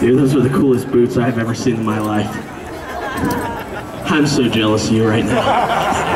Dude, those are the coolest boots I've ever seen in my life. I'm so jealous of you right now.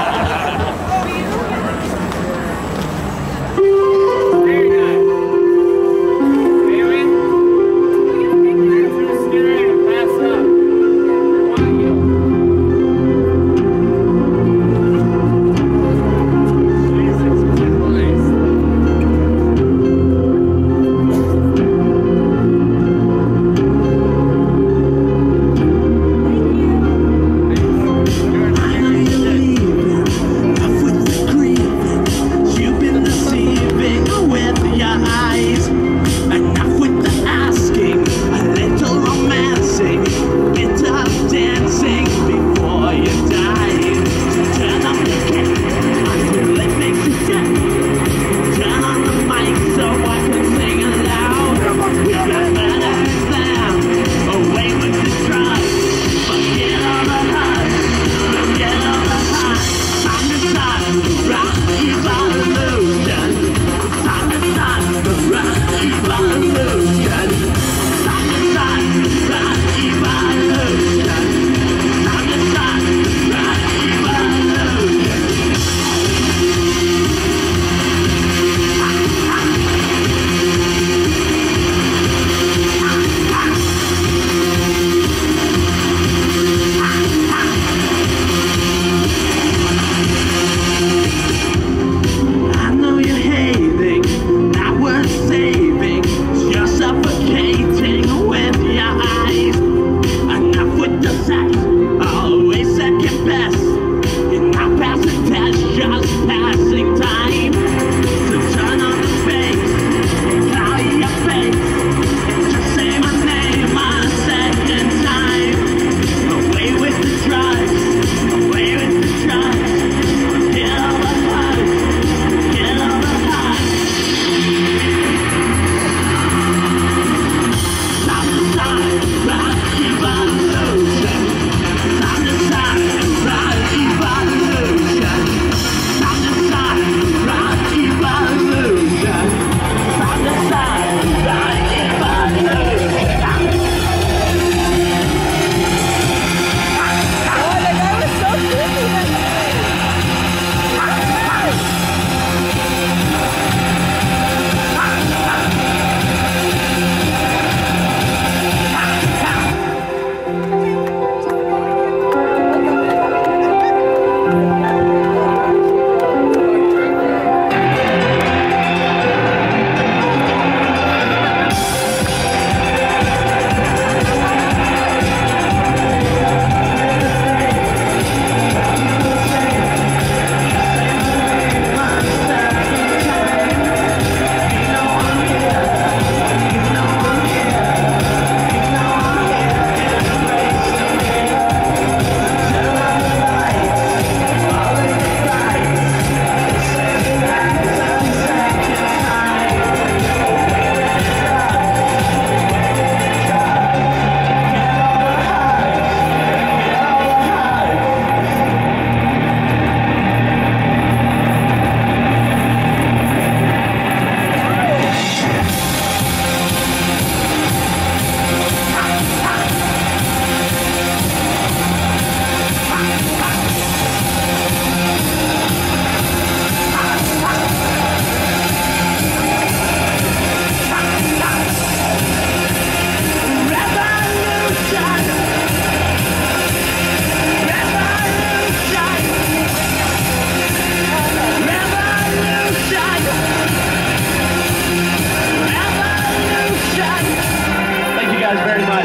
guys very much.